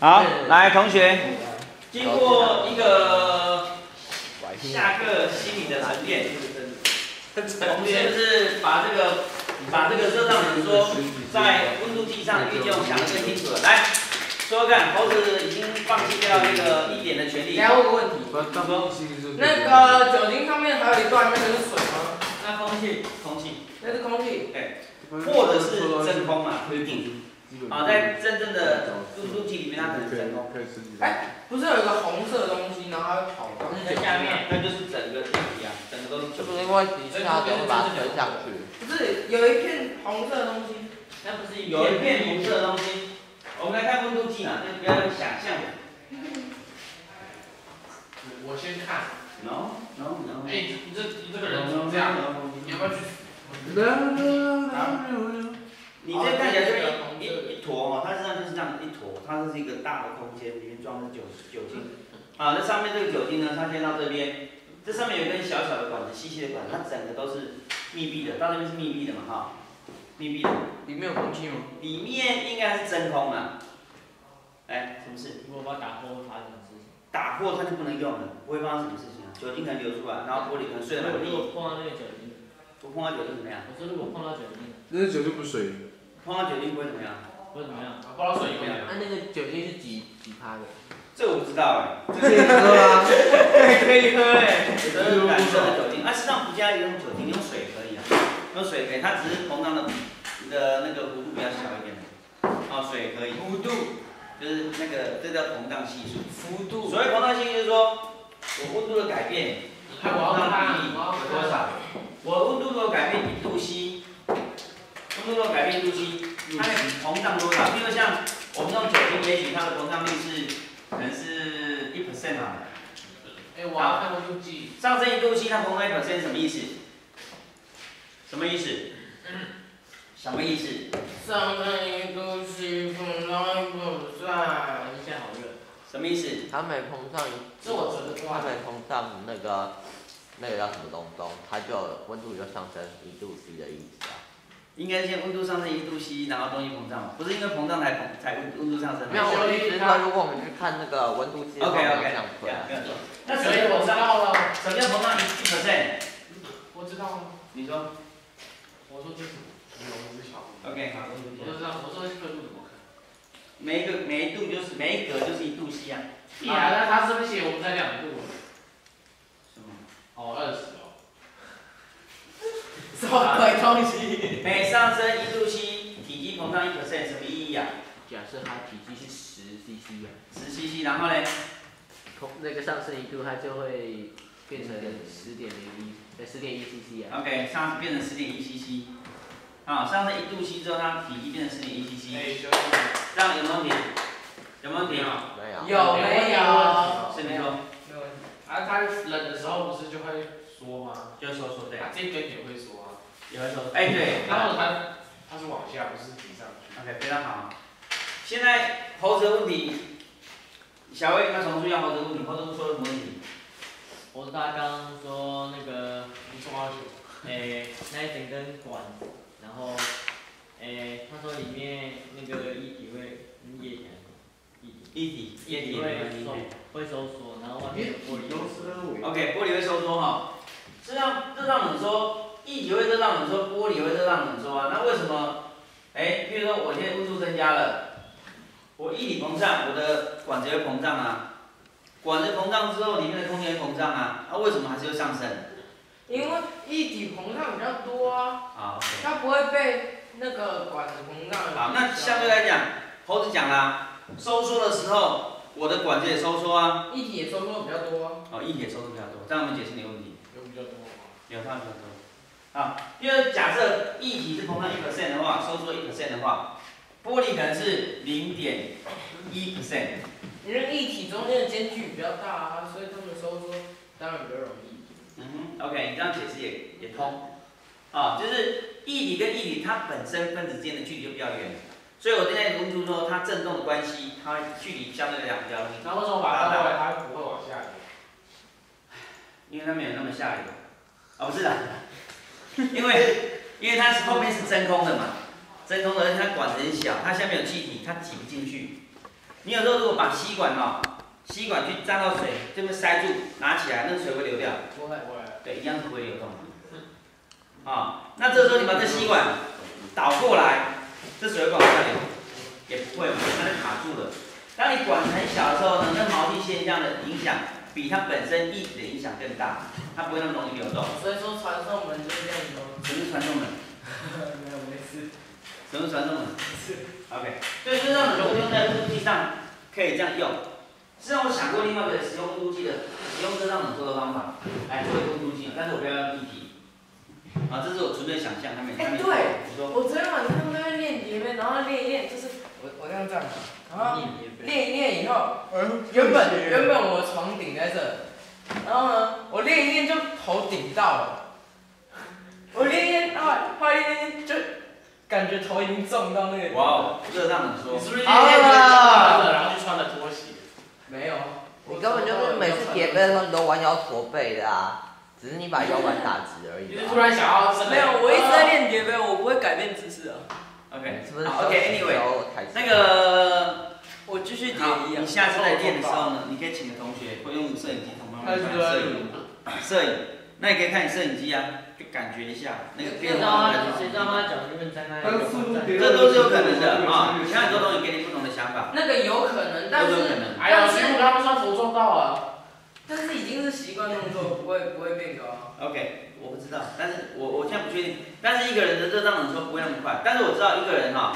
好，来同学，经过一个下课心理的沉淀，我们是不是把这个把这个热胀冷缩在温度计上运用想得更清楚了？来，说说看，猴子已经放弃掉那个一点的权利。来问个问题，那个酒精上面还有一段，那个是水吗？那空气，空气，那是空气。对，或者是真空嘛，不一定。啊，在真正的温度计里面，它可能成功。哎，不是有一个红色的东西，然后它跑到在下面，那就是整个一样，整个都是。是不是因为底下都把它推上去？不是，有一片红色的东西，那不是有一片红色的东西。我们来看温度计嘛，就不要想象。我先看。No no no。哎，你这你这个人怎么这样？你要不要去？你这看起来就是一一一坨嘛，它实际上就是这样一坨，它是一个大的空间，里面装的酒酒精。啊，这上面这个酒精呢，它先到这边，这上面有一根小小的管子，细细的管子，它整个都是密闭的，到这边是密闭的嘛，哈，密闭的。里面有空气吗？里面应该是真空啊。哎，什么事？如果把它打破会发生什么事情？打破它就不能用了，不会发生什么事情啊，酒精可能流出来，然后玻璃可能碎了如果碰到那个酒精，不碰到酒精怎么样？我说如果碰到酒精，那是酒精不是水。碰到酒精不会怎么样？不会怎么样？碰到水怎么样？那那个酒精是几几趴的？这我不知道哎。可以喝啊。可以喝哎。有的是蓝色的酒精，啊，实际上不加一种酒精，用水可以啊，用水可以，它只是膨胀的的那个弧度比较小一点。哦，水可以。弧度。就是那个，这叫膨胀系数。幅度。所谓膨胀系数就是说，我温度的改变，它膨胀比例有多少？我温度如果改变一度 C，温度改变一度 C，它膨胀多少？比如像我们用酒精，也许它的膨胀率是可能是一 percent 啊。哎，我要看温度计。上升一度 C，它膨胀一 percent 什么意思？什么意思？什么意思？上升一度 C，膨胀一 percent。现在好热。什么意思？它每膨胀一，这我知道。它每膨胀那个那个叫什么东东，它就温度就上升一度 C 的意思啊。应该先温度上升一度 C，然后东西膨胀嘛，不是因为膨胀才膨才温温度上升。没有，我的意思是说，如果我们去看那个温度计的话，OK 这 OK，样推。那什么叫膨胀？什么叫膨胀一 percent？我知道啊。你说。我说这是我不晓得。OK 好。我就知道，我说这个度怎么看？每一个每一度就是每一格就是一度 C 啊。呀，那它是不是写我们才两度？什么？哦，二十哦。什么鬼东西？每上升一度 C，体积膨胀一 percent，什么意义啊？假设它体积是十 CC 啊。十 CC，然后呢？从那个上升一度，它就会变成十点零一，对，十点一 CC 啊。OK，上变成十点一 CC。啊，上升一度 C 之后，它体积变成十点一 CC。哎，兄弟。这样有没有问题？有没有问题？没有。有没有？是没有。没有问题。啊，它冷的时候不是就会缩吗？就缩缩对。它这根也会缩啊。也会说。哎，对。然后它它是往下，不是提上去。OK，非常好。现在猴子的问题，小魏要重述一下猴子的问题。猴子说了什么问题？猴子他刚刚说那个，你说好久。诶，那一整根管，然后，诶，他说里面那个液体会液体，液体，液体会收会收缩，然后外面玻璃。OK，玻璃会收缩哈。这样热胀冷缩，液体会热胀冷缩，玻璃会热胀冷缩啊。那为什么？哎，比如说我现在温度增加了，我液体膨胀，我的管子会膨胀啊。管子膨胀之后，里面的空间会膨胀啊。那为什么还是会上升？因为液体膨胀比较多啊。好，OK。它不会被那个管子膨胀。好，那相对来讲，猴子讲啦，收缩的时候，我的管子也收缩啊。液体也收缩比较多啊。哦，液体也收缩比较多，这样我们解释你的问题。有比较多吗？有，它比较多。好，因为假设液体是膨胀一 percent 的话，收缩一 percent 的话，玻璃可能是零点一 percent。因为液体中间的间距比较大啊，所以它们收缩当然比较容易。嗯哼，OK，你这样解释也也通。啊，就是液体跟液体它本身分子间的距离就比较远，所以我现在温度说它振动的关系，它距离相对来讲比较容易。那为什么把它拉回来，它不会往下流？因为它没有那么下流。啊，不是的，因为因为它是后面是真空的嘛，真空的，它管子很小，它下面有气体，它挤不进去。你有时候如果把吸管哦，吸管去沾到水，这边塞住，拿起来，那个水会流掉。不会不会。对，一样是不会流动的。啊，那这时候你把这吸管倒过来，这水会往下流，也不会嘛，它就卡住了。当你管子很小的时候呢，那毛细现象的影响比它本身液体的影响更大，它不会那么容易流动。所以说传送门就是这样子吗？什么是传送门？没有，没事。什么是传送门？OK，所以就让你用在温度计上可以这样用。实际上我想过另外一个使用温度计的，使用这张冷做的方法来做一个温度计，但是我不要用液体。啊，这是我纯粹想象，还没还没。对。你说。我昨天晚上在那练叠杯，然后练一练，就是我我这样站，然后练一练以后，原本原本我床顶在这，然后呢，我练一练就头顶到了，我练一练，然后后来练一练就感觉头已经撞到那个。哇哦，热胀冷缩。你是不是然后就穿了拖鞋？没有。你根本就是每次叠杯的时候你都弯腰驼背的啊，只是你把腰板打直而已。你是突然想要？没有，我一直在练叠杯，我不会改变姿势啊。OK，是不是？OK，Anyway，那个我你下次来练的时候呢，你可以请个同学，会用摄影机同帮你拍摄影，摄影，那你可以看你摄影机啊，就感觉一下那个变化。谁知道他脚那边在那里？这都是有可能的啊，你看很多东西给你不同的想法。那个有可能，但是都有可能。哎呀，师傅他们说头撞到了。但是已经是习惯动作，不会不会变高。OK，我不知道，但是我我现在不确定。但是一个人的热胀冷缩不会那么快，但是我知道一个人哈，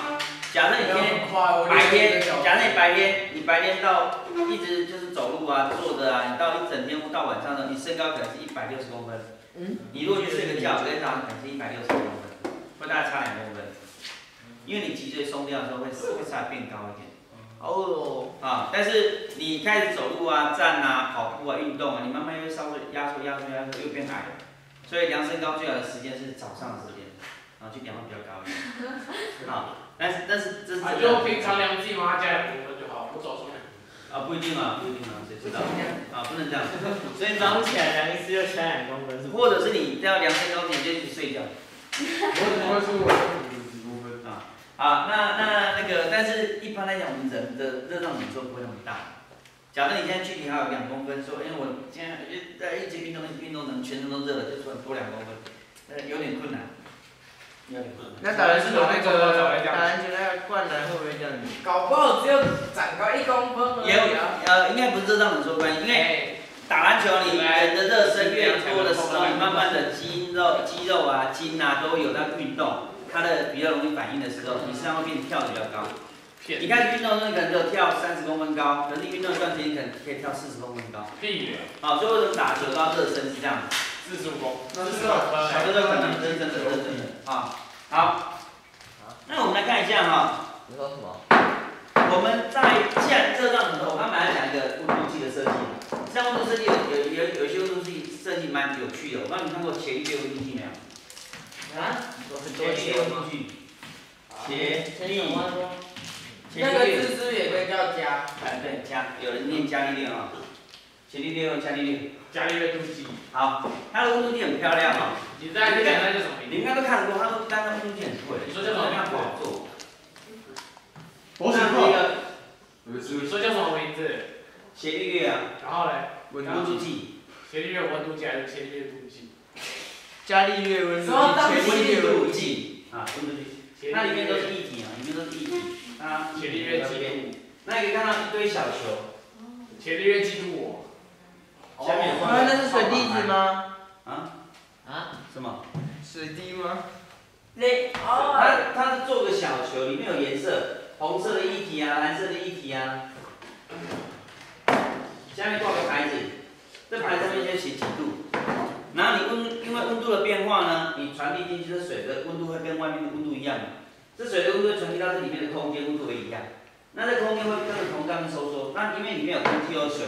假设你今天白天，假设你白天，你白天到一直就是走路啊、坐着啊，你到一整天到晚上呢，你身高可能是一百六十公分。嗯。你如果去睡个觉，昨天早上可能是一百六十公分，会大概差两公分。因为你脊椎松掉的时候会会稍微变高一点。哦。啊，但是你开始走路啊、站啊、跑步啊、运动啊，你慢慢又稍微压缩、压缩、压缩，又变矮了。所以量身高最好的时间是早上的时间，然后去量会比较高一点。啊，但是但是这是啊，就平常量自己妈加两公分就好，不走出来。啊，不一定啊，不一定啊，谁知道？啊，不能这样。所以早上起来量一次就起来两公分，是或者是你要量身高前就去睡觉。我怎么会说我五十公分啊？好，那那那个，但是一般来讲，我们人的热胀冷缩不会那么大。假设你现在距离还有两公分，说，因为我现在一在一直运动，一直运动，能全身都热了，就突然多两公分，呃，有点困难。那打篮球那个打篮球那个灌篮会不会这样子？搞不好只有长高一公分而也有已啊。呃，应该不是这样子说关系，因为打篮球你人的热身越多的时候，你慢慢的肌肉、肌肉啊、筋啊都有在运动，它的比较容易反应的时候，你身上会变跳的比较高。你开始运动的时候，你可能只有跳三十公分高，可是运动一段时间，可能可以跳四十公分高。屁的。好，所以为什么打球都要热身是这样子？四十五公，那是小真真的真真的啊。好，那我们来看一下哈。你说什么？我们在既然热胀冷缩，我刚本来讲一个温度计的设计，像温度设计有有有有些温度计设计蛮有趣的，我不知道你看过伽利略温度计没有？啊？伽利略温度计，伽利。那个字是不是也可以叫加？哎，对，加，有人念伽利略啊，伽利略用伽利略。伽利略度计。好，它的温度计很漂亮啊。你在讲那叫什么？你应该都看过，它都单单温度计很贵。你说叫什么名字？不好做。保险那套。你说叫什么名字？伽利略啊。然后嘞？温度计。伽利略温度计还是伽利略度计？伽利略温度计。温度计啊，温度计。那里面都是液体啊，里面都是液体。啊，伽利略记录。那你可以看到一堆小球。伽利略记录我。下面有啊，那是水滴子吗？啊？啊？什么？水滴吗？那哦。它它是做个小球，里面有颜色，红色的液体啊，蓝色的液体啊。下面挂个牌子，这牌子上面就写几度。然后你温，因为温度的变化呢，你传递进去的水的温度会跟外面的温度一样。这水的温度会传递到这里面的空间，温度会一样。那这空间会跟着膨胀收缩，那因为里面有空气有水，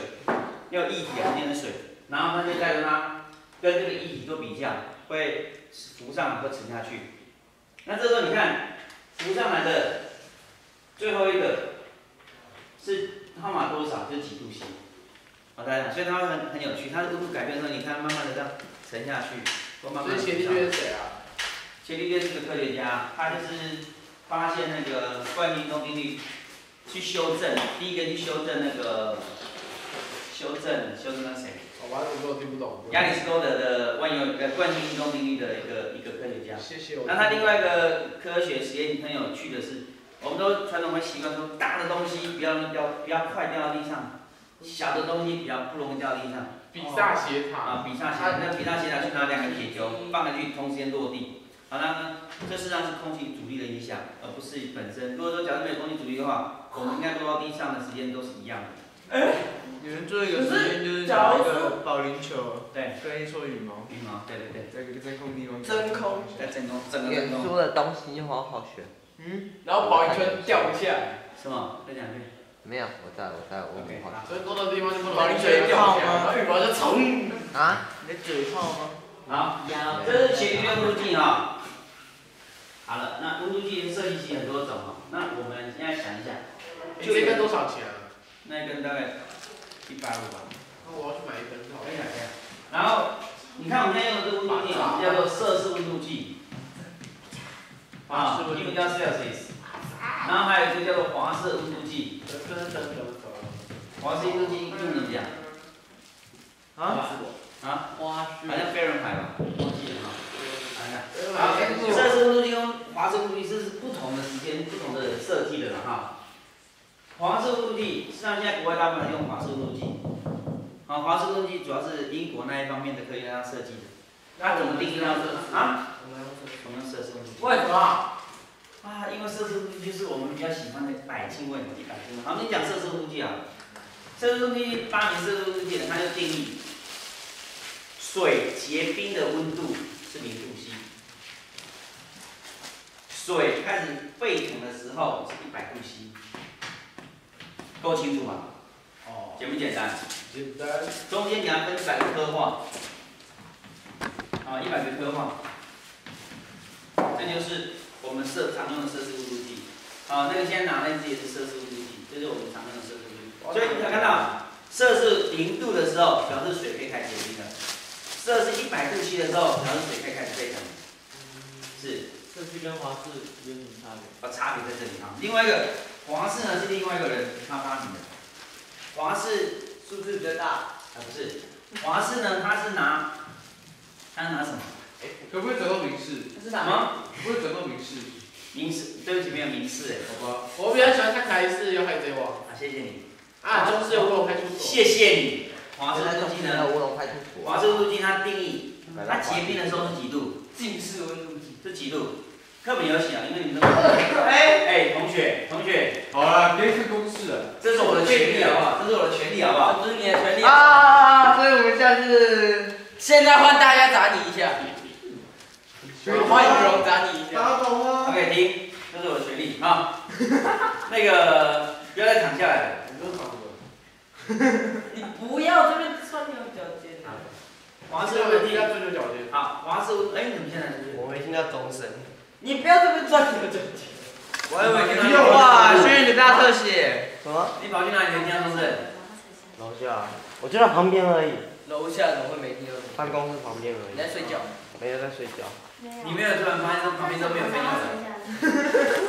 要液体里面的水，然后它就带着它跟这个液体做比较，会浮上或沉下去。那这时候你看浮上来的最后一个是号码多少，就几度 C。我大家讲，所以它会很很有趣，它的温度改变的时候，你看慢慢的这样沉下去，或慢慢的。所以伽利略是谁啊？伽利略是个科学家，他就是发现那个惯性动定律去修正，第一个去修正那个修正修正那谁？好吧，我都听不懂。亚里士多德的万有呃惯性运动定律的一个一个科学家。谢谢我。那他另外一个科学实验很有趣的是，我们都传统会习惯说大的东西不要掉不要快掉到地上，小的东西比较不容易掉到地上。比萨斜塔。啊，比萨斜塔，那比萨斜塔去拿两个铁球放下去，同时间落地。好了呢，这实际上是空气阻力的影响，而不是本身。如果说假设没有空气阻力的话，我们应该落到地上的时间都是一样的。你们做一个实验，就是找一个保龄球，对，跟一撮羽毛，羽毛，对对对，在一个真空地方，真空在真空，整个真空。出的东西好好选。嗯，然后保龄球掉不下来，是吗？再讲一遍。没有，我在我在我不好真空的地方就不能保龄球一掉下来，然后羽毛就冲。啊？你的嘴炮吗？好，这是前温度计啊。好了，那温度计设计其实很多种啊。那我们现在想一下，你这根多少钱啊？那一根大概一百五吧。那我要去买一根。可以啊，可以啊。然后你看我们现在用的这个温度计啊，叫做摄氏温度计。啊，英文叫 Celsius。然后还有一个叫做华氏温度计。华氏温度计英文怎么讲？啊？啊？花好像贝伦海吧？忘记了哈。好，好，摄氏温度计跟华氏温度计这是不同的时间、不同的设计的了哈。华氏温度计，实际上现在国外大部分用华氏温度计。啊，华氏温度计主要是英国那一方面的科学家设计的。那怎么定义呢啊？我们用这我们用摄氏温度计。为什么？啊，因为摄氏温度计就是我们比较喜欢的百姓问题，百姓问。好，你讲摄氏温度计啊。摄氏温度计发明摄氏温度计的，它就定义水结冰的温度是零度 C，水开始沸腾的时候是一百度 C，够清楚吗？哦，简不简单？简单。中间你要分一百个刻画，啊，一百个刻画，这就是我们设常用的设置温度计。啊，那个现在拿那只也是摄氏温度计，这是我们常用的摄氏温度计。所以你有看到摄氏零度的时候，表示水可以开始结冰了；摄氏一百度 C 的时候，表示水可以开始沸腾。是，这是跟华氏有什么差别？啊，差别在这里啊。另外一个华氏呢是另外一个人他发明的，华氏数字比较大，啊不是，华氏呢他是拿，他是拿什么？可不可以转到明示？这是什么？可不可以转到明示？明示，对不起，没有明示哎。好吧。我比较喜欢看台式有海贼王。啊，谢谢你，啊，中式有我有派出所。谢谢你。华氏温度计呢？乌龙派出所。华氏温度计它定义，它结冰的时候是几度？近视温度计。是几度？课本有写啊，因为你们都。哎哎，同学同学，好了，别看公式了。这是我的权利好不好？这是我的权利好不好？这不是你的权利。啊！所以我们下次现在换大家砸你一下。换羽绒砸你一下。打懂啊。OK，停，这是我的权利啊。那个不要再躺下来了。你都躺着。你不要这边穿牛角尖啊！华氏温度计要追牛角尖。好，华氏温，哎，你怎么现在是？我们听到钟声。你不要这么钻牛角尖。我以为听到哇，轩宇你大特写。什么？你跑去哪里？听到钟声？楼下。我就在旁边而已，楼下怎么会没听到？办公室旁边而已你在睡觉？没有在睡觉。你没有突然发现旁边都没有朋友了？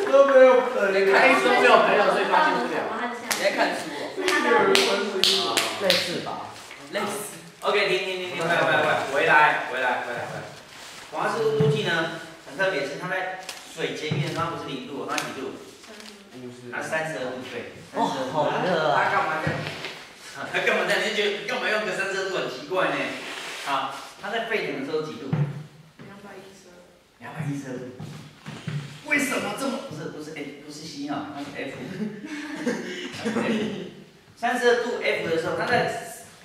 都没有可能开一都没有朋友，所以发现不了。你在看书哦？类似吧。累死。OK，停停停停，快快快，回来回来回来回来。华氏温度计呢，很特别，是它在水结冰的时候，它不是零度，它几度？它三十二度对。哇，好热啊！他干嘛这样？它干嘛这样？你就觉得干嘛用个三十二度很奇怪呢？啊，它在沸腾的时候几度？两百一十二。两百一十二度。为什么这么？不是不是 A 不是 C 啊，它是 F。三十二度 F 的时候，它在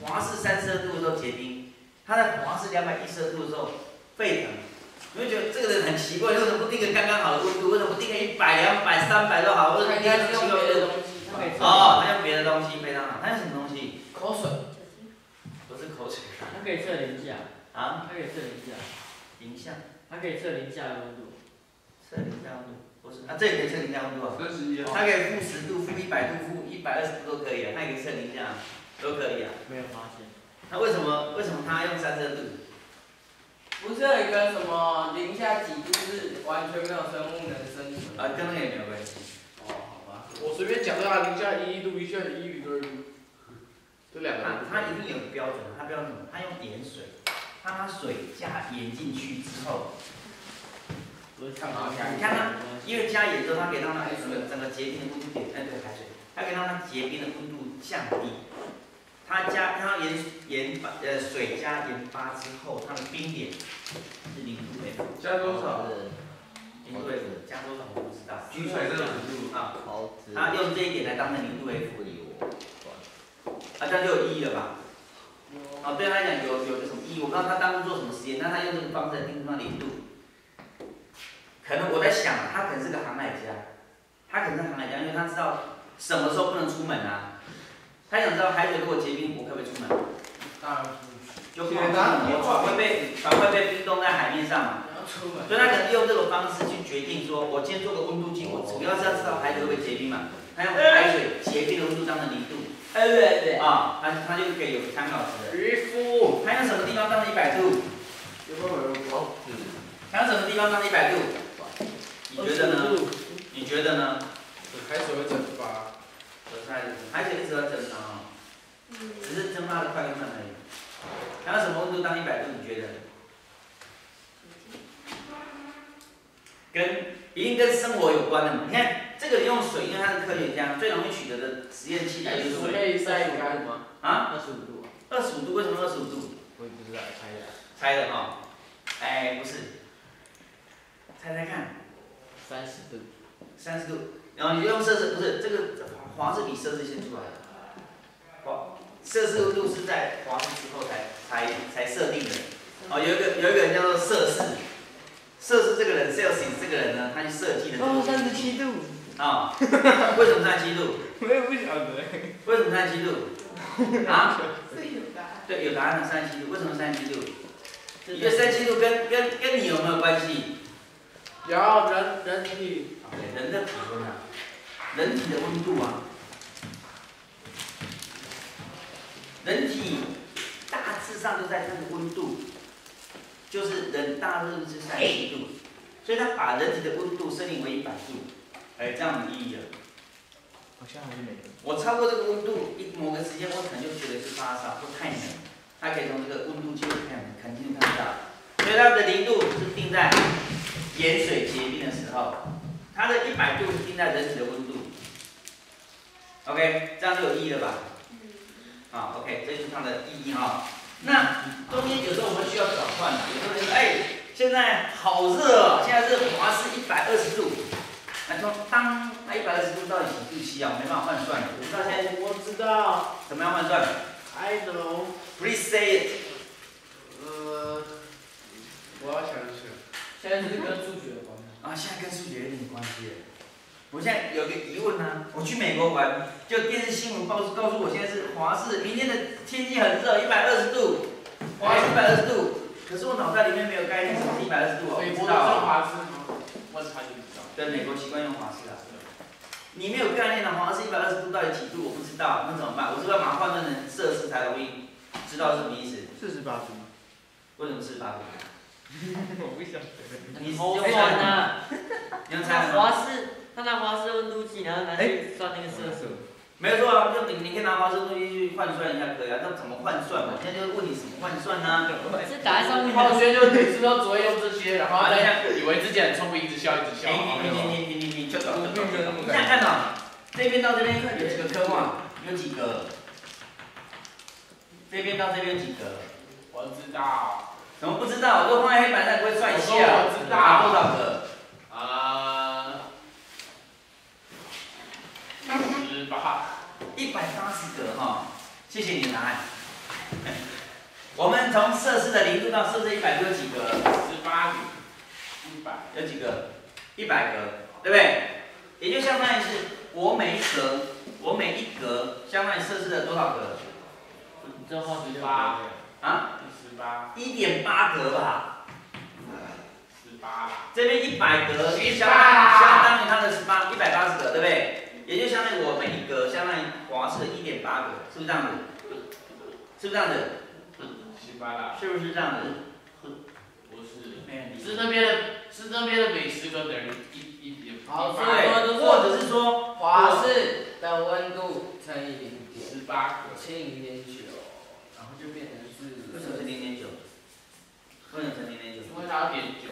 华氏三十二度的时候结冰，它在华氏两百一十二度的时候沸腾。你会觉得这个人很奇怪，为什么不定个刚刚好的温度？为什么不定个一百、两百、三百都好？为什么定个该是用别的奇怪的？东西。他可以哦，他用别的东西非常好，他用什么东西？口水。不是口水它可以测零下，啊，它可以测零下，零下，它可以测零下的温度。测零下温度，不是啊，这也可以测零下温度啊。三十一啊。它可以负十度、负一百度、负一百二十度都可以啊，它也可以测零下，都可以啊。没有发现。那为什么为什么他用三十二度？不是有一个什么零下几度是完全没有生物能生存？啊，跟那个也没有关系。哦，好吧。我随便讲的啊，零下一度，一下一零二度，这两个它它一定有标准，它标准什么？它用盐水，它把水加盐进去之后，不是看好看，你看它，因为加盐之后，它可以让它整个整个结冰的温度点，哎对，海水，它可以让它结冰的温度降低。它加它盐盐巴呃水加盐巴之后，它的冰点是零度 F，加多少？零度 F 加多少我不知道，举水这个程度啊，好子。它用这一点来当成零度 F，啊这样就有意义了吧？哦，对他来讲有有个什么意义？我不知道他当初做什么实验，但他用这个方式来定出那零度。可能我在想，他可能是个航海家，他可能是航海家，因为他知道什么时候不能出门啊。他想知道海水如果结冰，我可不可以出门？当然就不能出门，船会被船会被冰冻在海面上嘛。所以他可能利用这种方式去决定说，我今天做个温度计，我主要是要知道海水会不会结冰嘛。他用海水结冰的温度当成零度。哎对对。啊，他他就可以有参考值的。渔夫，他用什么地方当成一百度？有没有好子？他用什么地方当成一百度？你觉得呢？你觉得呢？海水会蒸发。海水一直在蒸发啊，只是蒸发的快跟慢而已。还有什么温度当一百度？你觉得？跟一定跟生活有关的嘛？你看这个用水，因为他是科学家，最容易取得的实验器材就是水。可以晒干吗？啊？二十五度。二十五度？为什么二十五度？我也不知道，猜的。猜的哈？哎，不是。猜猜看。三十度。三十度，然后你就用摄氏，不是这个华氏比摄氏先出来的，华摄氏温度是在华氏之后才才才设定的。哦，有一个有一个人叫做摄氏，摄氏这个人 Celsius 这个人呢，他去设计的。哦，三十七度。啊？为什么三十七度？我也不晓得。为什么三十七度？啊？对，有答案的三十七度，为什么三十七度？你觉得三十七度跟跟跟你有没有关系？有人人体。人的体温啊，人体的温度啊，人体大致上就在这个温度，就是人大热是三十度，所以它把人体的温度设定为一百度，哎，这样有意义了。好像还是没有。我超过这个温度一某个时间，我可能就觉得是发烧或太冷，它可以从这个温度计看，肯定看到，所以它的零度是定在盐水结冰的时候。它的一百度是定在人体的温度，OK，这样就有意义了吧？啊，OK，这就是它的意义哈。那中间有时候我们需要转换的，有时候人说，哎，现在好热哦，现在是华氏一百二十度，那说当那一百二十度到底几度 C 啊？没办法换算的，我不知道现在我知道。怎么样换算？I know. Please say it. 呃，我要想一想。现在是跟数学有关。啊，现在跟数学有点关系了。我现在有个疑问呢，我去美国玩，就电视新闻告诉告诉我，现在是华氏，明天的天气很热，一百二十度，华氏一百二十度。可是我脑袋里面没有概念，什么是一百二十度啊？我不知道。华氏吗？我猜就知道。对，美国习惯用华氏啊。你没有概念的华氏一百二十度到底几度？我不知道，那怎么办？我是不是要马上换算成摄氏才容易知道是什么意思？四十八度。为什么四十八度？我不晓得。你好算呐！你要猜华氏，他拿华氏温度计，然后拿去算那个摄氏。没有错啊，就你你可以拿华氏温度计去换算一下可以啊，那怎么换算嘛？现在就是问你怎么换算呢？是打在上面。浩轩就每次都只会用这些，然后再以为自己很聪明，一直笑一直笑。你你你你你你你。你看到这边到这边有几个科望，有几个？这边到这边几个？我知道。怎么不知道？我都放在黑板上，不会算一下。我知道。多少个？啊。一百八十个哈，谢谢你的答案。我们从摄氏的零度到摄氏一百度有几个？十八个。一百。有几个？一百个，对不对？也就相当于是我每一格，我每一格相当于摄氏的多少格？这号十八。啊？十八。一点八格吧。十八。这边一百格，相当相当于它的十八，一百八十格，对不对？也就相当于我每一格相当于华氏的一点八个，是不是这样子？是不是这样子？十八啦。是不是这样子？不是。是这边的，是这边的每十格等于一一点好，所对，或者是说华氏的温度乘以零点十八个，乘以零点九，然后就变成为什么是是零点九？为什么是零点九？因为它要点九，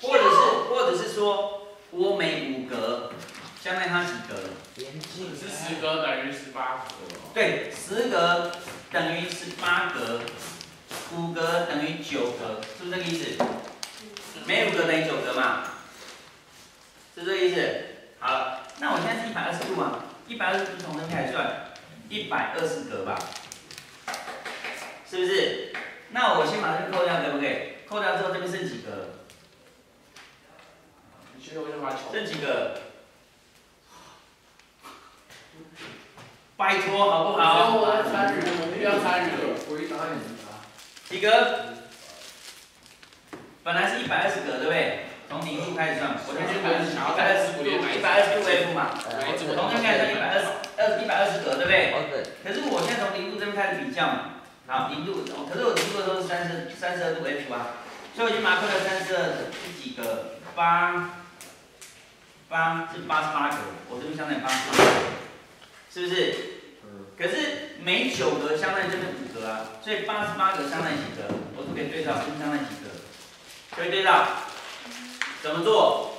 或者是或者是说我每五格相当于它几格？是十格等于十八格。对，十格等于十八格，五格等于九格，是不是这个意思？每五格等于九格嘛，是这个意思？好了，那我现在是一百二十度嘛，一百二十度从这边开始算，一百二十格吧，是不是？那我先把这个扣掉，对不对？扣掉之后这边剩几格？剩几个？拜托好不好？我要参与，我不要参与。几个？本来是一百二十格，对不对？从零度开始算，我现在是百一百二十度，一百二十度 F 嘛。我从这开始算一百二十二一百二十格，对不对？可是我现在从零度这边开始比较嘛，好，零度，哦可是我零度都是三十三十二度 F 啊，所以我已经把它扣掉三十二是几个？八八是八十八格，我这边相当于八十八格，是不是？可是每九格相当于这边五格啊，所以八十八格相当于几格？我都可以对照，相当于几格？可以对照，怎么做？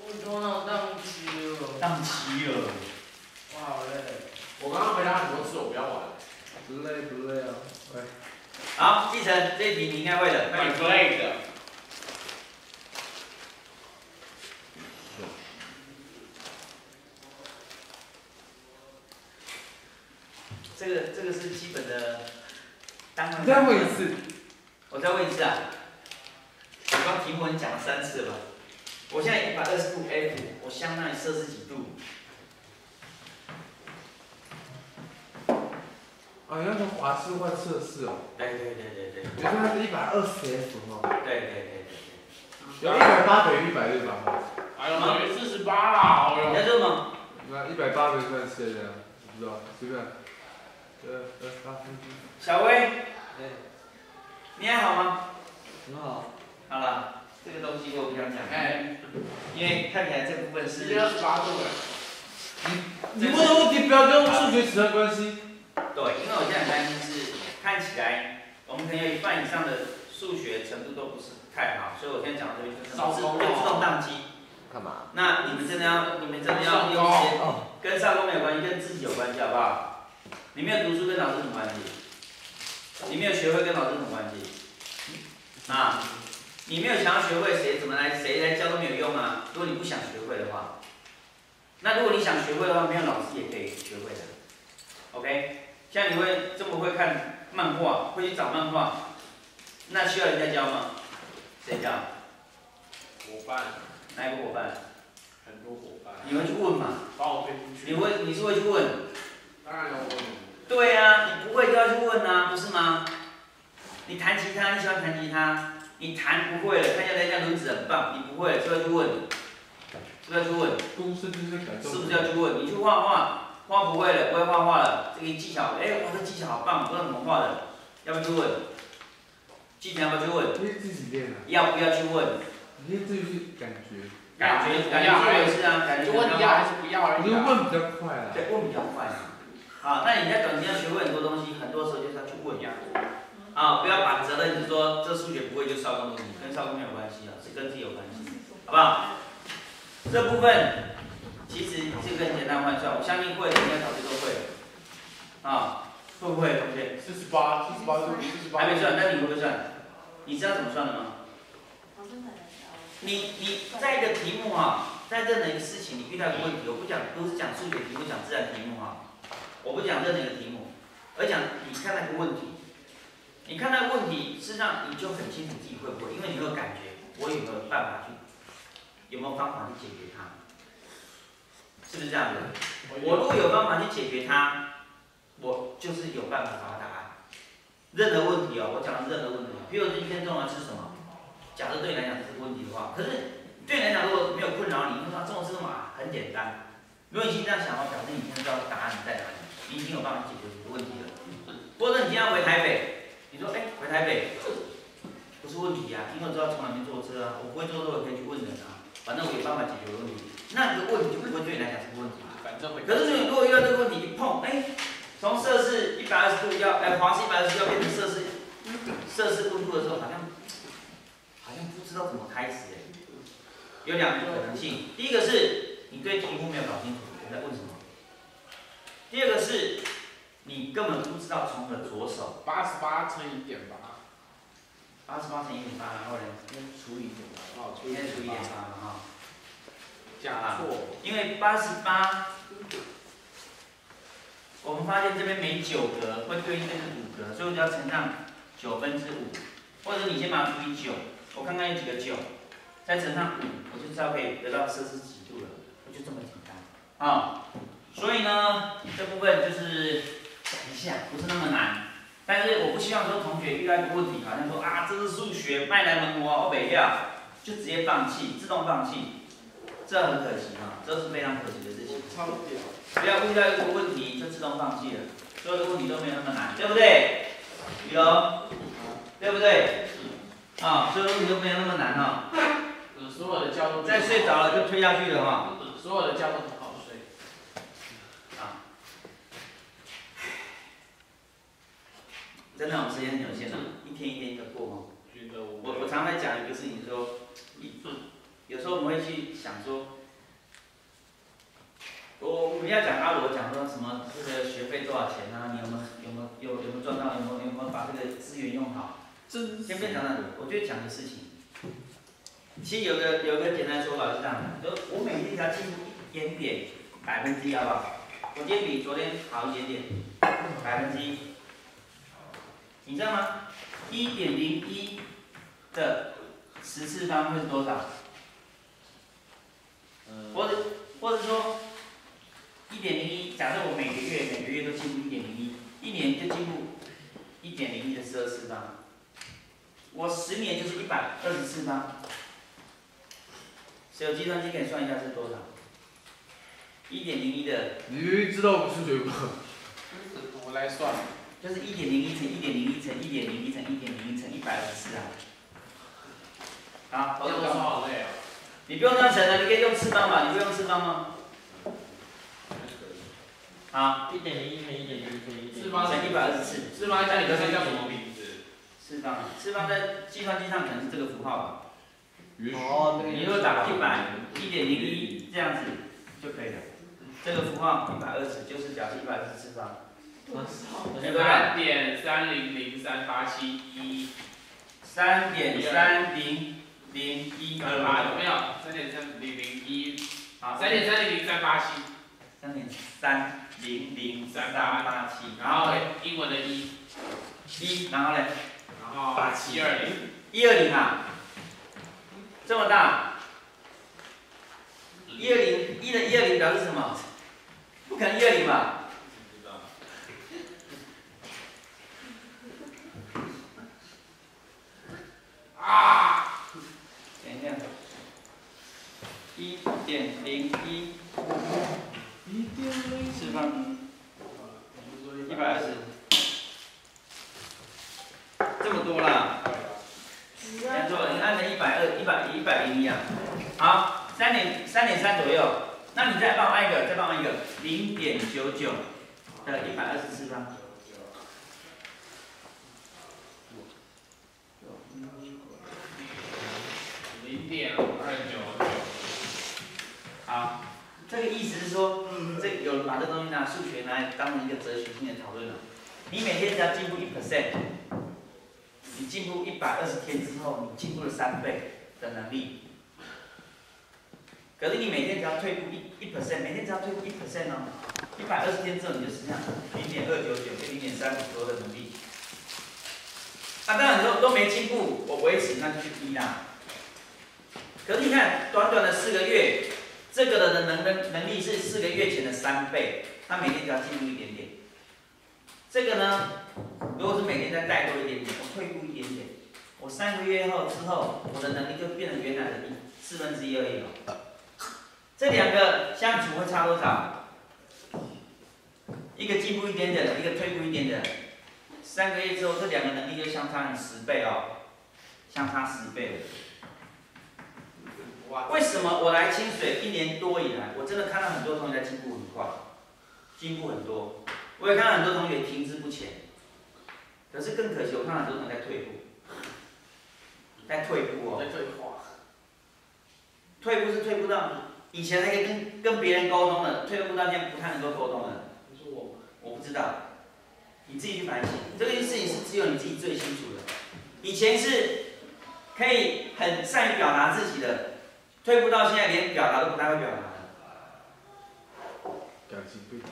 我头脑宕机了，当期了。我好累。我刚刚回答很多次，我不要玩。不累不累啊？喂，好，继承这一题你应该会的，快点很这个这个是基本的单位。你再问一次。我再问一次啊！我刚题目已经讲了三次了吧？我现在一百二十度 F，我相当于摄氏几度？哦，你要从华氏换摄氏哦。对对对对对你说它是一百二十 F 哦。对对对对有一百八等于一百对吧？哎呦，等于四十八啦，对。哦哟。你在这吗？那一百八等于算谁的？不知道，随便。呃呃，小薇，哎，你还好吗？很好。好了，这个东西我不想讲，哎，因为看起来这部分是直接二十八度哎。你问的问题不要跟数学扯上关系。对，因为我现在很担心是看起来我们可能有一半以上的数学程度都不是太好，所以我现在讲到这边就是自会自动宕机。干嘛？那你们真的要，你们真的要用一些哦，跟上工没有关系，跟自己有关系，好不好？你没有读书跟老师什么关系？你没有学会跟老师什么关系？啊，你没有想要学会谁怎么来，谁来教都没有用啊。如果你不想学会的话，那如果你想学会的话，没有老师也可以学会的。OK，像你会这么会看漫画，会去找漫画，那需要人家教吗？谁教？伙伴，哪一个伙伴？很多伙伴。你会去问嘛？把我推出去。你会你是会去问？当然要问。对啊，你不会就要去问啊，不是吗？你弹吉他，你喜欢弹吉他，你弹不会了，看见人家轮子很棒，你不会了就要去问，是不是要去问？公司就是。是不是要去问？你去画画，画不会了，不会画画了，这个技巧，哎，我这技巧好棒，不知道怎么画的，要不要去问？技巧要不要去问？你自己练啊，要不要去问？你自己去感觉，感觉感觉这回事啊，感觉就问你要还是不要而你已啊。问比较快啊。对，问比较快啊。好，那你在短期要学会很多东西，很多时候就是要去问呀。啊，不要把责任就是说这数学不会就少工东西，跟少工没有关系啊，是跟自己有关系，好不好？这部分其实这个很简单换算，我相信会的应该早就都会了。啊，会不会同学？四十八，四十八度，四十八。还没算，那你会不会算？你知道怎么算的吗？你你在一个题目啊，在任何一个事情你遇到一个问题，我不讲都是讲数学题目，讲自然题目啊，我不讲任何一个题目，而讲你看那个问题，你看那个问题，事实上你就很清楚自己会不会，因为你有感觉，我有没有办法去，有没有方法去解决它，是不是这样子？我如果有办法去解决它，我就是有办法找到答案。任何问题哦，我讲的任何问题，比如说一天中午要吃什么，假设对你来讲是个问题的话，可是对你来讲如果没有困扰你，你说中午吃什么啊很简单。如果你这样想的话，表示你现在知道答案在哪里，你已经有办法解决这个问题了。或者你今天要回台北，你说哎回台北，不是问题啊，因为我知道从哪边坐车啊，我不会坐车我可以去问人啊。反正我有办法解决问题，那个问题就不会对你来讲是个问题。反正会。可是你如果遇到这个问题，一碰，哎，从摄氏一百二十度要，哎，华氏一百二十度要变成摄氏摄氏温度的时候，好像好像不知道怎么开始哎。有两种可能性，第一个是你对题目没有搞清楚你在问什么，第二个是你根本不知道从何着手。八十八乘以点八。八十八乘以点八，然后呢？除以点八。哦，除以除以点八嘛哈。加错。因为八十八，我们发现这边每九格，会对应这是五格，所以我就要乘上九分之五，或者你先把它除以九，我看看有几个九，再乘上五，我就知道可以得到摄氏几度了，就这么简单啊。所以呢，这部分就是讲一下，不是那么难。但是我不希望说同学遇到一个问题，好像说啊，这是数学，卖来门我，我北料，就直接放弃，自动放弃，这很可惜啊，这是非常可惜的事情。超屌！不要遇到一个问题就自动放弃了，所有的问题都没有那么难，对不对？有，对不对？啊，所有问题都没有那么难哈。所有的教都。再睡着了就推下去了哈。所有的交通。真的，我们时间很有限的，一天一天的过哦。我我常常讲一个事情，说，一，有时候我们会去想说，我我们要讲阿罗讲说什么，这个学费多少钱啊？你有没有有没有有有没有赚到？有没有有没有把这个资源用好？先别讲那个，我就讲个事情。其实有个有个简单说法是这样的，就我每天只要进步一点点，百分之一好不好？我今天比昨天好一点点，百分之一。你知道吗？一点零一的十次方会是多少？或者或者说一点零一，假设我每个月每个月都进步一点零一，一年就进步一点零一的十二次方，我十年就是一百二十次方。有计算机可以算一下是多少？一点零一的。你知道我数学吗？我来算。就是一点零一乘一点零一乘一点零一乘一点零一乘一百二十四啊。好，这样好累啊。你不用这样乘了，你可以用次方嘛？你不用次方吗？啊，一点零一乘一点零一乘一点。次方乘一百二十四。次方在你的这叫什么名字？次方，次方在计算机上可能是这个符号吧。哦，你如果打一百一点零一这样子就可以了。这个符号一百二十就是表示一百二十次方。三点三零零三八七一，三点三零零一。二八有没有？三点三零零一，好，三点三零零三八七，三点三零零三八七，然后英文的一，一，然后嘞，然后八七二零，一二零啊，这么大，一二零一的一二零表示什么？不可能一二零吧？啊！等一下，一点零一，次方，一百二十，这么多啦。按错，你按成一百二，一百一百零一啊。好，三点三点三左右，那你再帮我按一个，再帮我按一个，零点九九的一百二十次方。点二九九，好，这个意思是说，这有人把这东西拿数学来当一个哲学性的讨论了。你每天只要进步一 percent，你进步一百二十天之后，你进步了三倍的能力。可是你每天只要退步一一 percent，每天只要退步一 percent 哦，一百二十天之后你就剩下零点二九九跟零点三五多的能力。啊，当然说都没进步，我维持那就是低啦。可是你看，短短的四个月，这个人的能能能力是四个月前的三倍，他每天只要进步一点点。这个呢，如果是每天再带多一点点，我退步一点点，我三个月后之后，我的能力就变成原来的四分之一而已了。这两个相处会差多少？一个进步一点点的，一个退步一点点。三个月之后，这两个能力就相差十倍哦，相差十倍了。为什么我来清水一年多以来，我真的看到很多同学在进步很快，进步很多。我也看到很多同学停滞不前，可是更可惜，我看到很多同学在退步，在退步哦。在退化。退步是退步到以前还可以跟跟别人沟通的，退步到现在不太能够沟通了。你说我？我不知道，你自己去反省，这件事情是只有你自己最清楚的。以前是可以很善于表达自己的，退步到现在连表达都不太会表达了。感情对谈。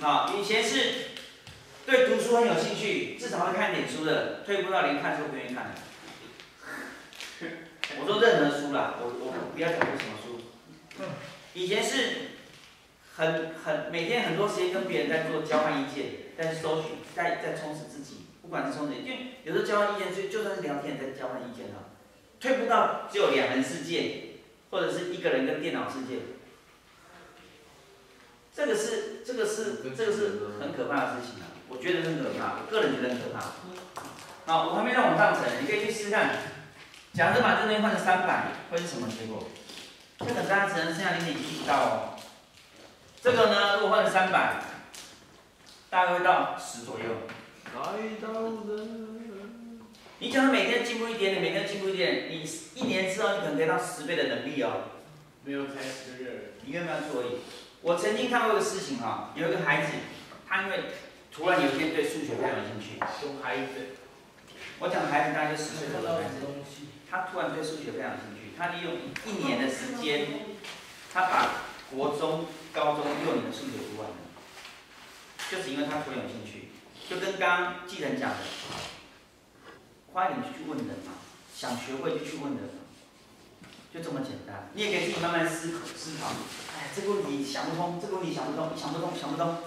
啊，以前是对读书很有兴趣，至少会看点书的，退步到连看书都不愿意看 了。我说任何书啦，我我不要讲什么书。以前是很很每天很多时间跟别人在做交换意见，在搜寻，在在充实自己，不管是充实，因为有时候交换意见就就算是聊天也在交换意见啊，退步到只有两人世界，或者是一个人跟电脑世界。这个是这个是这个是很可怕的事情啊，我觉得很可怕，我个人觉得很可怕。好，我还没让往上层，你可以去试试看。假设把这东西换成三百，会是什么结果？这个大家只能剩下零点一不到哦。这个呢，如果换成三百，大概会到十左右。你假如每天进步一点点，每天进步一点，你一年之后你可能可以到十倍的能力哦。没有开十。你愿不愿意？我曾经看过一个事情哈，有一个孩子，他因为突然有一天对数学非常有兴趣。熊孩子。我讲的孩子大概就十岁左右的孩子，他突然对数学非常兴趣，他利用一年的时间，他把国中、高中六年的数学读完了，就是因为他突然有兴趣，就跟刚刚继承讲的，花一点去问人嘛，想学会就去问人嘛，就这么简单。你也可以自己慢慢思考思考，哎，这个问题想不通，这个问题想不通，想不通，想不通，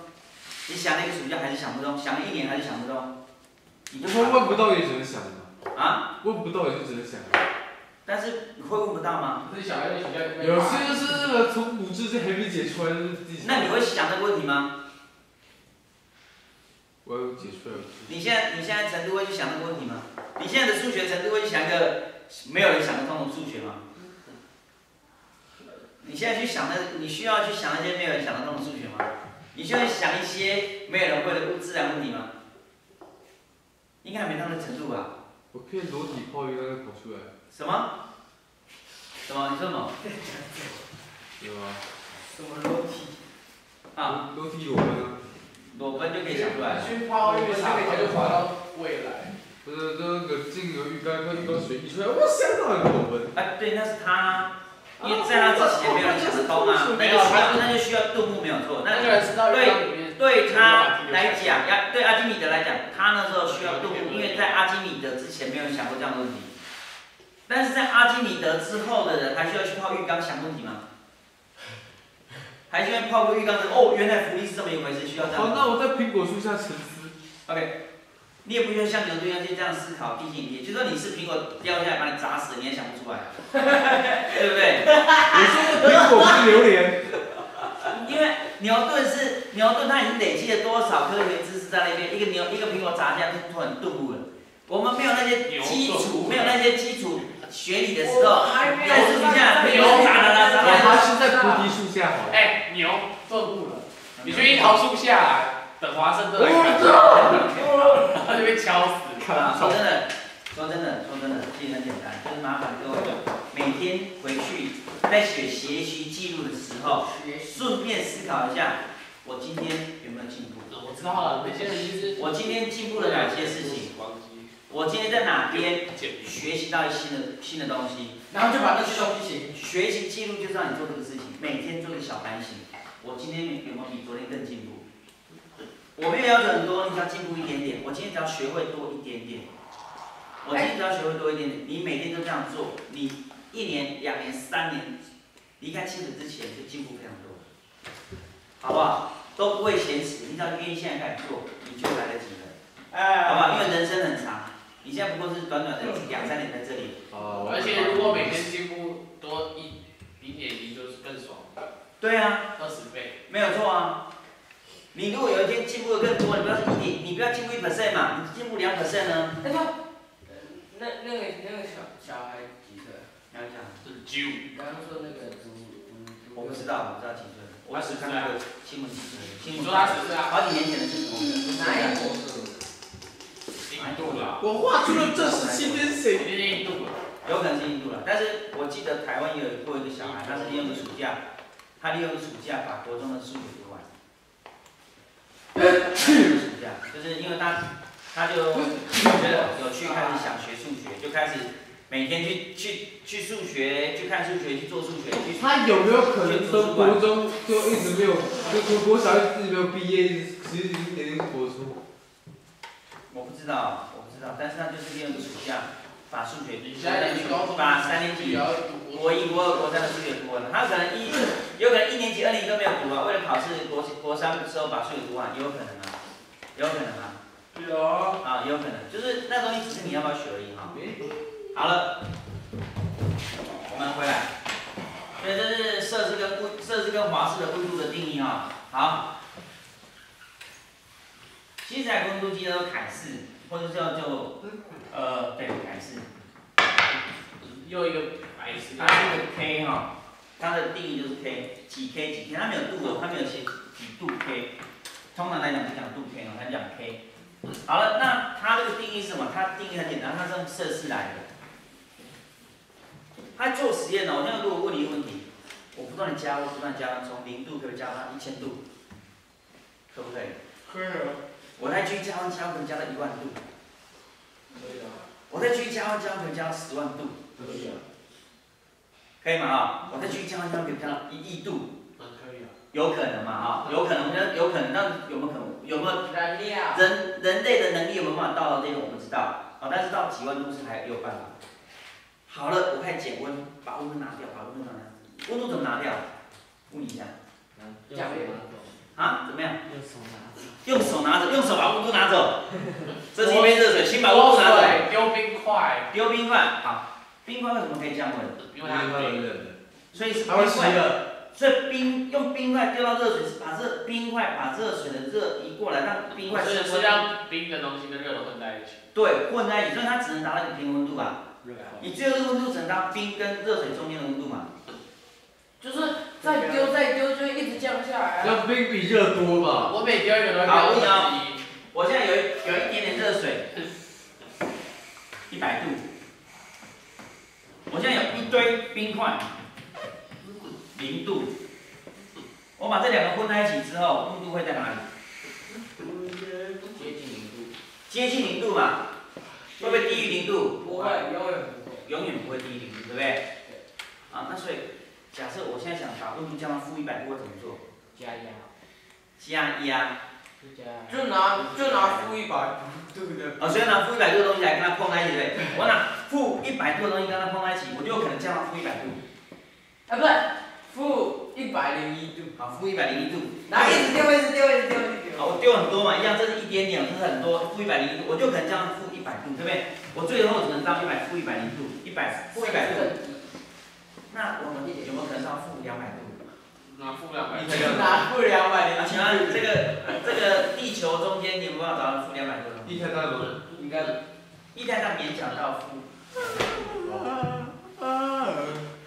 你想了一个暑假还是想不通，想了一年还是想不通。你说问不到也只能想啊？问不到也就只能想。但是你会问不到吗？有些就是从古至今还没解出来的那你会想这个问题吗？我有解出来。你现在你现在程度会去想这个问题吗？你现在的数学程度会去想一个没有人想得通的数学吗？你现在去想那，你需要去想一些没有人想得通的数学吗？你需要想一些没有人会的自然问题吗？应该还没到那程度吧？我可以裸体泡浴，让它跑出来。什么？什么？你说什么？有啊。什么裸体？啊。裸体裸奔啊。裸奔就可以想出来。去泡浴，它就滑到未来。不是，那个进个浴缸，那浴缸水一出来，我想到一个裸奔。哎，对，那是他。因为在他之前没有人想得通啊，那就需要那就需要杜牧没有错，那对对他来讲，要对阿基米德来讲，他那时候需要杜牧，因为在阿基米德之前没有人想过这样的问题，但是在阿基米德之后的人还需要去泡浴缸想问题吗？还需要泡过浴缸的哦，原来福利是这么一回事，需要这样。好，那我在苹果树下沉思。OK。你也不需要像牛顿一样去这样思考地心引力，就说你是苹果掉下来把你砸死，你也想不出来，对不对？我说苹果不是榴莲。因为牛顿是牛顿，他已经累积了多少科学知识在那边？一个牛一个苹果砸下来，突然顿悟了。我们没有那些基础，没有那些基础学理的时候，在树下牛砸了啦，砸了。他是在菩提树下。哎，牛顿悟了。你去樱桃树下。等华盛顿来看，他就被敲死。说真的，说真的，说真的，其实很简单，就是麻烦各位每天回去在写学习记录的时候，顺便思考一下，我今天有没有进步？我知道了，那些其实我今天进步了哪些事情？我今天在哪边学习到新的新的东西？然后就把那些东西写。学习记录就是让你做这个事情，每天做个小反省。我今天有没有比昨天更进步？我没有要求很多，你只要进步一点点。我今天只要学会多一点点。我今天只要学会多一点点，你每天都这样做，你一年、两年、三年离开妻子之前就进步非常多，好不好？都不会嫌迟，你只要愿意现在开始做，你就来得及了，哎，好不好？因为人生很长，你现在不过是短短的两三年在这里。哦。而且如果每天进步多一零点一，就是更爽。对啊。二十倍。没有错啊。你如果有一天进步的更多，你不要你你不要进步一 percent 嘛，你进步两 percent 呢？那那那个那个小小孩几岁？啊？想一想，是九，你刚刚说那个猪猪，我不知道，我不知道几岁，我只看那个新闻几岁，新闻你说他十岁啊？好几年前的新闻，哪一国？印度了，我画出了这是新天谁？印度了。有可能是印度了，但是我记得台湾也有过一个小孩，他是利用个暑假，他利用暑假把国中的数学读完。暑假，就是因为他，他就觉得有趣，开始想学数学，就开始每天去去去数学，去看数学，去做数学，他有没有可能从国中就一直没有，就国国小一直没有毕业，其实已经年龄国中。我不知道，我不知道，但是他就是利用个暑假，把数学，现在你高中把三年级。国一、国二、国三的数学读完了，他可能一，有可能一年级、二年级都没有读完，为了考试，国国三的时候把数学读完，也有可能啊，有可能啊。有。啊，也有可能，就是那东西只是你要不要学而已哈。好了，我们回来，所以这是摄氏跟温摄氏跟华氏的温度的定义哈。好，其实在温度计叫凯氏，或者叫就呃对还是。又一个白痴。它是一个 K 哈，它的定义就是 K，几 K 几 K，它没有度哦，它没有写几度 K，通常来讲不讲度 K 哦，它讲 K。好了，那它这个定义是什么？它定义很简单，它是用摄氏来的。它做实验呢，我现在如果问你一个问题，我不断的加温，不断加温，从零度可以加到一千度，可不可以？可以啊。我再去加温，加温可以加到一万度。可以啊。我再去加温，加温可以加到十万度。可以啊。可以吗？啊，我再去加温，加温可以加到一亿度。可以啊。有可能嘛？啊，有可能，那有可能，那有没有可能？有没有燃料？人人类的能力有没有办法到到这个？我不知道。啊，但是到几万度是还有办法。好了，我开始减温，把温度拿掉，把温度拿掉。温度怎么拿掉？问你一下。降温。啊？怎么样？用手拿着。用手拿着，用手把温度拿走。这是一杯热水，先把温度拿走。丢冰块。丢冰块。好，冰块为什么可以降温？因为它冷的。所以是冰块。所以冰用冰块丢到热水，把热冰块把热水的热移过来，让冰块是说让冰的东西跟热的混在一起。对，混在一起，所以它只能达到一个平衡温度吧。你最后的温度只能达冰跟热水中间的温度嘛。就是再丢再丢就一直降下来。那冰比热多吧？我每丢一个都好，我问你啊，我现在有有一点点热水，一百度。我现在有一堆冰块。零度，我把这两个混在一起之后，温度会在哪里？接近零度。接近零度嘛？会不会低于零度？不会，永远不会。永远不会低于零度，对不对？啊，那所以，假设我现在想把温度降到负一百度，我怎么做？加压。加压。就拿就拿负一百，对不对？啊，所以拿负一百度的东西来跟它碰在一起，对不对？我拿负一百度的东西跟它碰在一起，我就有可能降到负一百度。啊，不是。负一百零一度，好，负一百零一度，然后一直丢，一直丢，一直丢，一直丢。好，我丢很多嘛，一样，这是一点点，这是很多，负一百零一度，我就可能降到负一百度，对不对？我最后只能到一百，负一百零度，一百，负一百度。那我们有没有可能到负两百度？拿负两百度。拿 负两百零。啊，请问这个这个地球中间，你有没有办法找到负两百度？一太大吗？应该。一太大勉强到负。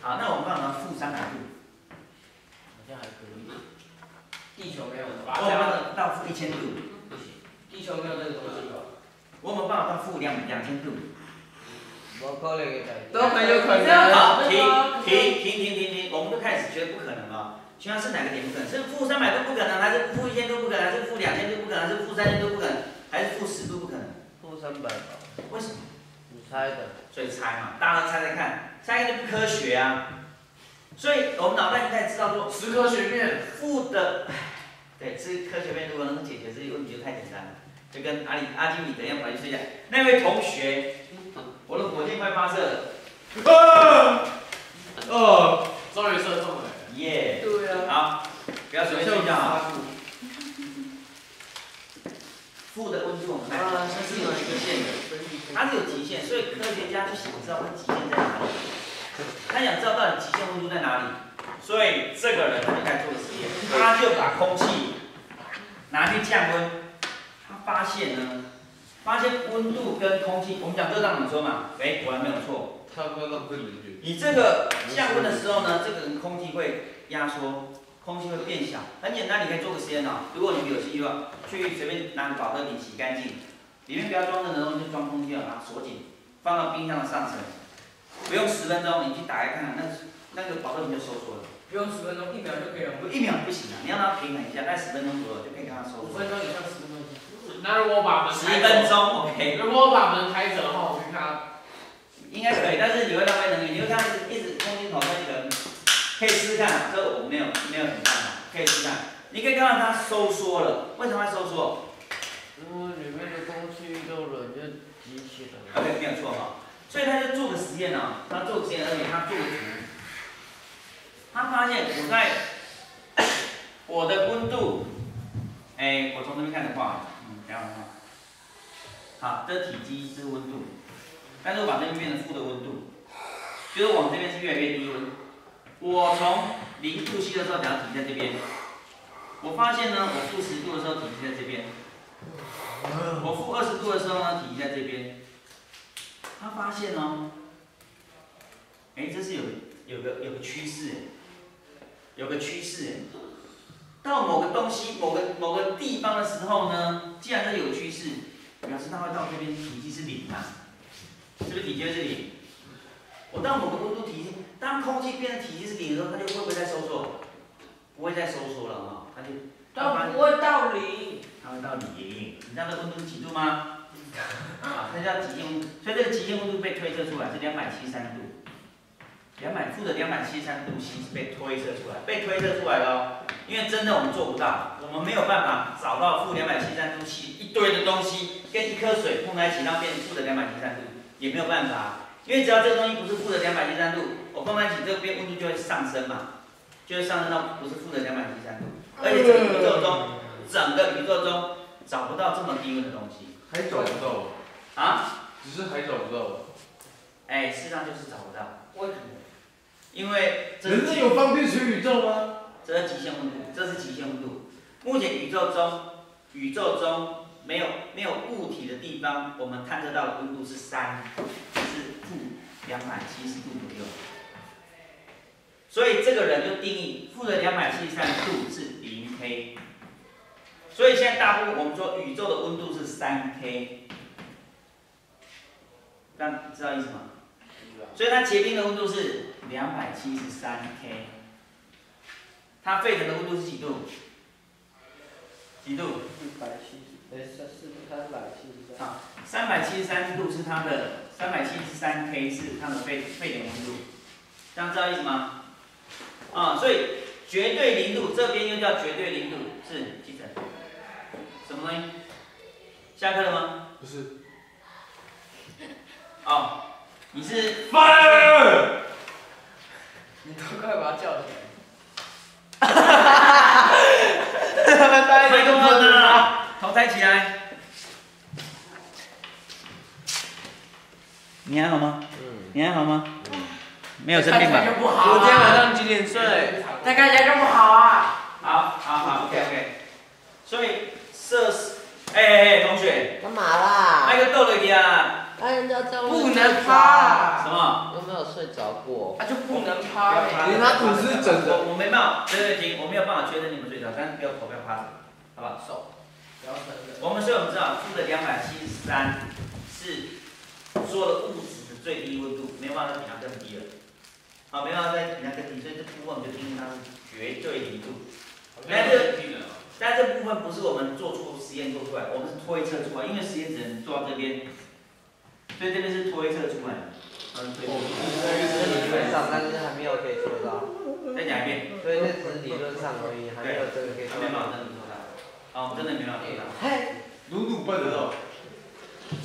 好，那我们办法负三百度。好像还可以。地球没有。我们到负一千度。不行。地球没有这个东西吧？我们办法到负两两千度。不可能都很有可能。好，停停停停停停，我们都开始觉得不可能了。请问是哪个点不可能？是负三百度不可能，还是负一千度不可能，还是负两千度不可能，还是负三千度不可能，还是负十度不可能？负三百吧。为什么？你猜的。所以猜嘛，大家猜猜看，猜就不科学啊。所以我们脑袋应该知道说，十科学面负的，对，这科学面如果能解决这个问题就太简单了，就跟阿里阿基米德一样跑去睡觉。那位同学，我的火箭快发射了，啊，哦，终于射中了，耶，对啊，好，不要随便睡觉啊。负的温度，它是有极限的，它是。有极限，所以科学家就想知道它极限在哪里。他想知道到底极限温度在哪里，所以这个人他就开始做个实验，他就把空气拿去降温，他发现呢，发现温度跟空气，我们讲热胀冷缩嘛，哎，果然没有错，差不多浪费能源。你这个降温的时候呢，这个空气会压缩，空气会变小。很简单，你可以做个实验哦。如果你们有兴趣的话，去随便拿个保特瓶洗干净，里面不要装任何东西，装空气把它锁紧，放到冰箱的上层，不用十分钟，你去打开看看，那那个保特瓶就收缩了。不用十分钟，一秒就可以了。不，一秒不行啊，你要让它平衡一下，大概十分钟左右就可以让它收缩。五分钟以上。那如果我把门十开分钟，，OK，如果我把门开着的话，我可以看它。应该可以，但是你会浪费能源，你会看一直空气筒那个，可以试试看，这个我没有没有什么办法，可以试试看。你可以看到它收缩了，为什么会收缩？因为里面的空气都冷，就机器冷。OK，没有错哈。所以他就做个实验呢、他做实验，而且他做个图，他发现我在我的温度，哎，我从这边开始画，好，这体积，这是温度，但是我把这边变成负的温度，就是往这边是越来越低温。我从零度吸的时候，等下体积在这边，我发现呢，我负十度的时候体积在这边，我负二十度的时候呢，体积在这边。他发现哦，哎，这是有有个有个趋势，有个趋势，到某个东西某个某个地方的时候呢，既然它有趋势，表示它会到这边体积是零啊，是不是体积是零？我到某个温度体积，当空气变成体积是零的时候，它就会不会再收缩？不会再收缩了哈、它就但不会到零。它会到零。你知道这温度是几度吗？啊，它叫极限温度，所以这个极限温度被推测出来是两百七十三度，两百负的两百七十三度 C 是被推测出来，被推测出来的哦。因为真的我们做不到，我们没有办法找到负两百七十三度 C 一堆的东西跟一颗水碰在一起，让变成负的两百七十三度，也没有办法。因为只要这个东西不是负的两百七十三度，我碰在一起，这边温度就会上升嘛，就会上升到不是负的两百七十三度，而且整个宇宙中，整个宇宙中找不到这么低温的东西还找不到，啊。只是还找不到。哎，事实上就是找不到，为什么？因为这人类有方便全宇宙吗？这是极限温度，这是极限温度。目前宇宙中，宇宙中没有没有物体的地方，我们探测到的温度是三，是负两百七十度左右。所以这个人就定义负的两百七十三度是零 K。所以现在大部分我们说宇宙的温度是三 K，这样知道意思吗？所以它结冰的温度是两百七十三 K。它沸腾的温度是几度？几度？一百七十，哎，三四三百七十三。啊，三百七十三度是它的，三百七十三 K 是它的沸沸点温度，这样知道意思吗？啊，所以绝对零度这边又叫绝对零度，是几层？什么东西？下课了吗？不是。哦，你是 Fire！你都快把他叫起来。麦克风呢？头抬起来。你还好吗？嗯。你还好吗？没有生病吧？看起来就不好、啊。昨天晚上几点睡？他看起来就不好啊。好，好，好，OK OK。所以设施，哎哎哎，同学，干嘛啦？那个逗了你啊？哎，人家在不能趴什么？有没有睡着过？他就不能趴、欸。连他肚子是整的。我我没办法，对对停，我没有办法确认你们睡着，但是不要头不要趴着，好不好？手，不要撑着。我们所以我们知道负的两百七十三是所有的物质的最低温度，没有办法再比它更低了。好，没办法再比它更低，所以这部分我们就定义它是绝对零度。但这但这部分不是我们做出实验做出来，我们是推测出来，因为实验只能做到这边，所以这边是推测出来的。嗯，推测出来是理论上，但是还没有可以做到。再讲一遍，所以那只是理论上而已，还没有真的可以做还没办法到。真的做到。啊，我们真的没办法做到。嘿，努努办得到。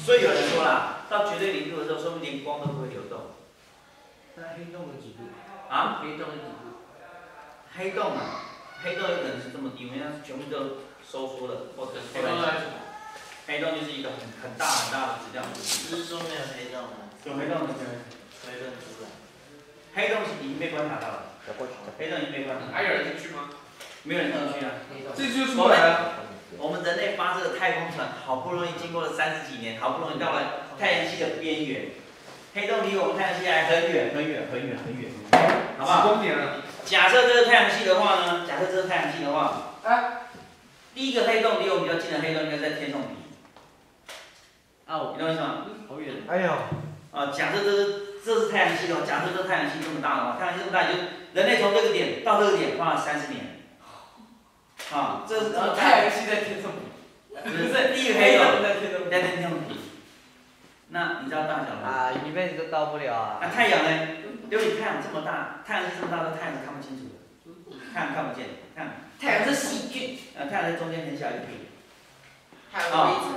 所以有人说啦，到绝对零度的时候，说不定连光都不会流动。那黑洞的几度？啊？黑洞的几度？黑洞啊，黑洞有可能是这么低，因为它全部都收缩了，或者黑洞在什么？黑洞就是一个很很大很大的质量物体。不是说没有黑洞吗？有黑洞的，黑洞出来。黑洞是已经被观察到了，黑洞已经被观察到了，还有人进去吗？没有人进去啊。这就出来了。我们人类发射的太空船，好不容易经过了三十几年，好不容易到了太阳系的边缘，黑洞离我们太阳系还很远很远很远很远，好不好？公点了。假设这是太阳系的话呢，假设这是太阳系的话，啊，第一个黑洞离我们比较近的黑洞应该在天洞底，哦，你懂我意思吗？好远。哎呦，啊，假设这是这是太阳系的话，假设这太阳系这么大的话，太阳系这么大，也就人类从这个点到这个点花了三十年。啊，这是太阳系在天上，不是第一个黑洞在天上。在天洞底。那你知道大小吗？啊，一辈子都到不了啊。那太阳呢？因为太阳这么大，太阳是这么大，这太阳是看不清楚的，太阳看不见，看，太阳是细菌，呃，太阳在中间很小一片。太阳微子。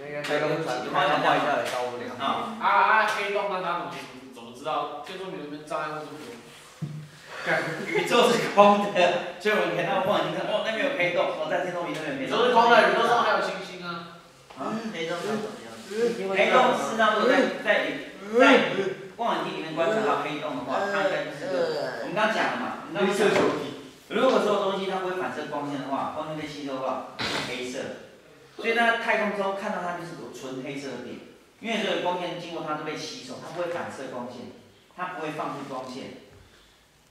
那个太空船开到坏掉也到不了。啊，啊啊！黑洞那他怎么怎么知道建筑里面障碍物这么多？宇宙是空的，所以我们看到望远镜看，哦，那边有黑洞，哦，在天空里那边有黑宇。宙是空的，宇宙上还有星星啊。啊，黑洞长什么样？黑洞事实上如果在在在望远镜里面观察到黑洞的话，它应该就是个，我们刚刚讲了嘛，我们刚刚讲了，如果所有东西它不会反射光线的话，光线被吸收的话，是黑色，所以在太空中看到它就是有纯黑色的点，因为所有光线经过它都被吸收，它不会反射光线，它不会放出光线，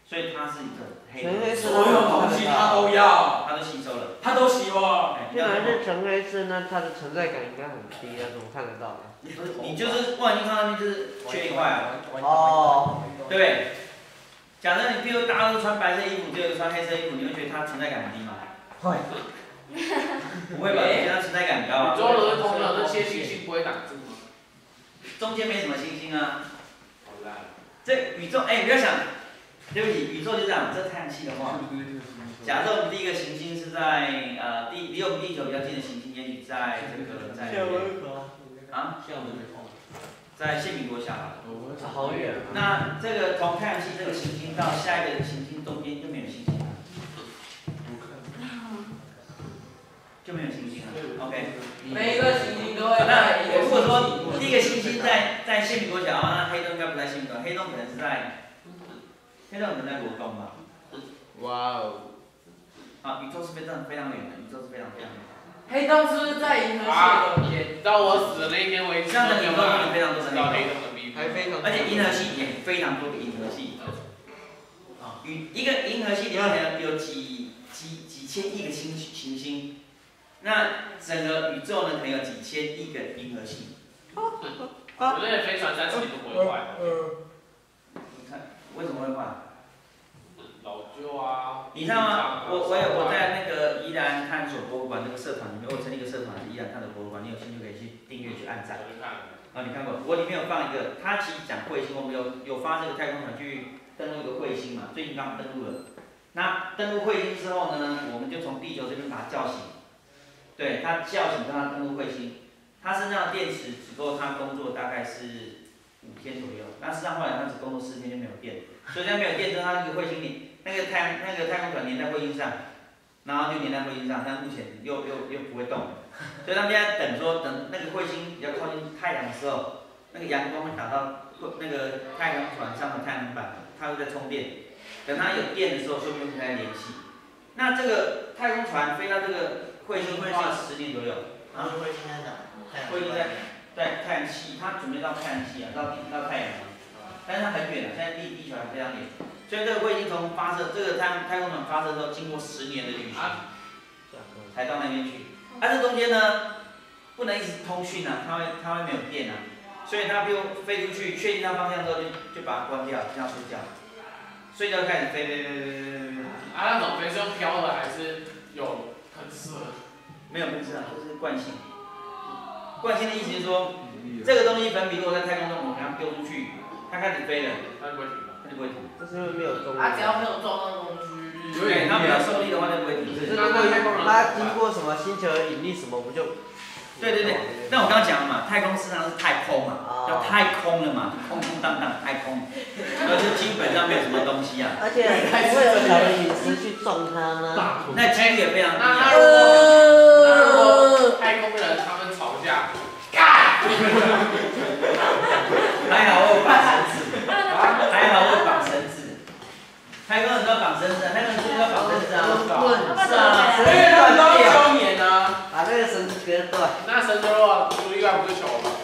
所以它是一个黑的，所有东西它都要，它都吸收了，它都希望。哎，既然是纯黑色，那它的存在感应该很低啊，怎么看得到呢？你就是望远镜看上面就是缺一块啊。哦，对不对？假设你比如大家都穿白色衣服，只有穿黑色衣服，你会觉得它存在感很低吗？会。不会吧？你觉得存在感很高宇宙啊？都是空的，那些星星不会挡住吗？中间没什么星星啊。好烂。这宇宙，哎，你不要想，对不起，宇宙就这样。这太阳系的话，假设我们第一个行星是在呃地离我们地球比较近的行星，也许在这个 在啊，像我们的空。在谢米国小好了。好远啊。那这个从太阳系这个行星到下一个行星中间就没有星星了，就没有星星了。OK。每一个行星都会那如果说第一个星星在在谢米国角，那黑洞应该不在谢米国，黑洞可能是在，黑洞可能在罗东吧。哇哦，啊，宇宙是非常非常远的，宇宙是非常非常远的。黑洞是不是在银河系的中间？到我死的那一天为止，这样的宇宙有非常多的黑黑洞，而且银河系也非常多的银河系。啊，与一个银河系里面呢有几几几千亿个星行星，那整个宇宙呢可能有几千亿个银河系。我那飞船三十年都不会坏。你看为什么会坏？老旧啊。你知道吗？我我有我在那个宜兰探索博物馆那个社团里面，我成立一个社团是宜兰探索博物馆，你有兴趣可以去订阅去按赞。啊，你看过？我里面有放一个，它其实讲彗星，我们有有发这个太空船去登陆一个彗星嘛，最近刚登陆了。那登陆彗星之后呢，我们就从地球这边把它叫醒，对，它叫醒让它登陆彗星，它身上的电池只够它工作大概是五天左右，那实际上后来它只工作四天就没有电，所以在没有电之后，它那个彗星里那个太那个太空船粘在彗星上，然后就粘在彗星上，但目前又又又不会动。所以他们现在等说，等那个彗星比较靠近太阳的时候，那个阳光会打到彗那个太阳船上的太阳能板，它会在充电。等它有电的时候，说不定会来联系。那这个太空船飞到这个彗星会花了十年左右，然后会现在哪？彗星在在太阳系，它准备到太阳系啊，到地到太阳了，但是它很远了，现在离地球还非常远。所以这个彗星从发射这个太太空船发射之后，经过十年的旅行，才到那边去。啊，这中间呢，不能一直通讯啊，它会它会没有电啊，所以它比如飞出去，确定它方向之后就就把它关掉，让它睡觉，睡觉开始飞飞飞飞飞飞飞，啊，那种飞是用飘的还是有喷射？没有喷射啊，就是惯性。惯性的意思就是说，这个东西粉笔如果在太空中，我们给它丢出去，它开始飞了，它就不会停了。它就不会停。这是因为没有重力？它只要没有撞到东西。对，它没有受力的话就不会停。只是如果它经过什么星球的引力什么，不就？对对对，那我刚刚讲了嘛，太空市场是太空嘛，哦、叫太空了嘛，空空荡荡太空，那就基本上没有什么东西啊。而且不会有小的陨石去撞它吗？那几率也非常、那太空人他们吵架，还好我绑绳子，还好我绑绳子。太空人都要绑绳子，太空人都要绑绳子啊！是啊，绳子。那神猪肉啊，煮应该不会熟了吧？